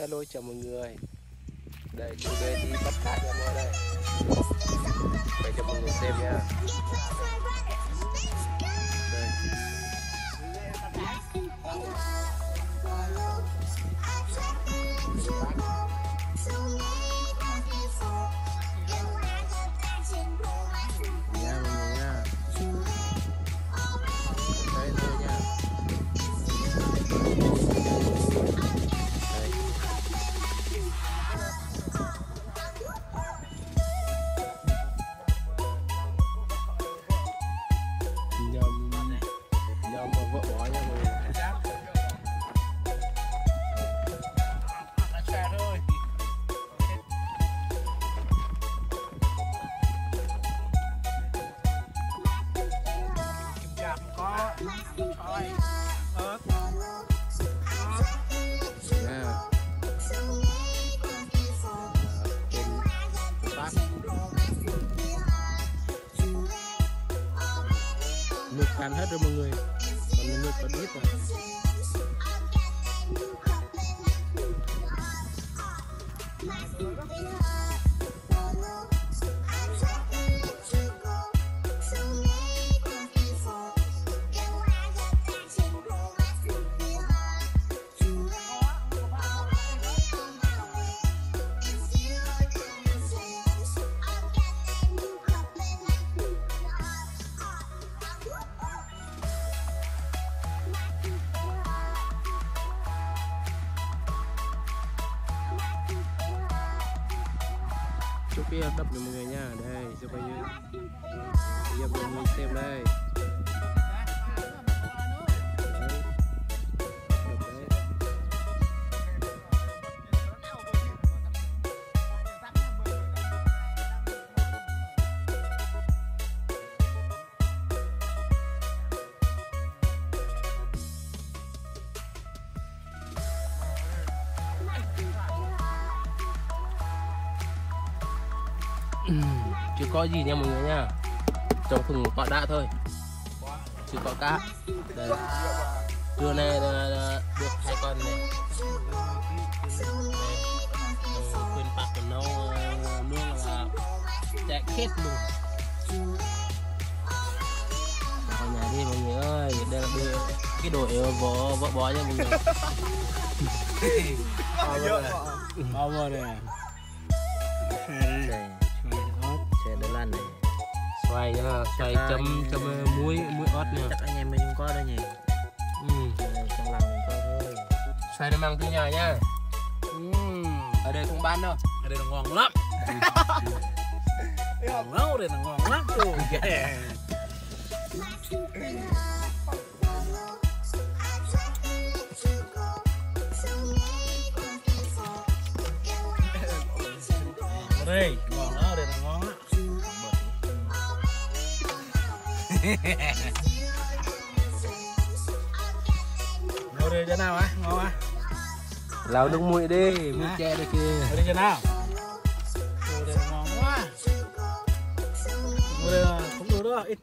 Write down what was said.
hello chào mọi người. Đây, chủ đề đi bắt cá nha mọi đây. Để cho mọi người xem nha. Nước cạn hết rồi mọi người còn nước còn ít rồi chúc kia đập cho mọi người nha, đây cho bây giờ bây giờ mình xem đây. Chưa có gì nha mọi người nha. Trong thùng có đã thôi. Chưa có cá. Đây trưa nay là- là được hai con này. Ờ, khuyên bạc của nó ờ, luôn là chạy hết luôn. Vào nhà đi mọi người ơi. Đây là đưa cái đội vỏ vỏ bò nha mọi người. Bao vô này. Đỡ lan này xoay nha xoay chấm chấm muối muối ớt nha. Chắc anh em mình không có đâu nhỉ. Ừ. trong lòng mình có thôi. Xoay nó mang từ nhà nha. Ở đây không bán đâu. Ở đây là ngon lắm. Ngon lắm ở đây là ngon lắm. Ồ, yeah. đây ngồi đây cho nào á ngon á. Lau nước muối đi. À. che đây kia ngồi đây cho nào. Ngồi là ngon quá. Ngồi là cũng được đó ít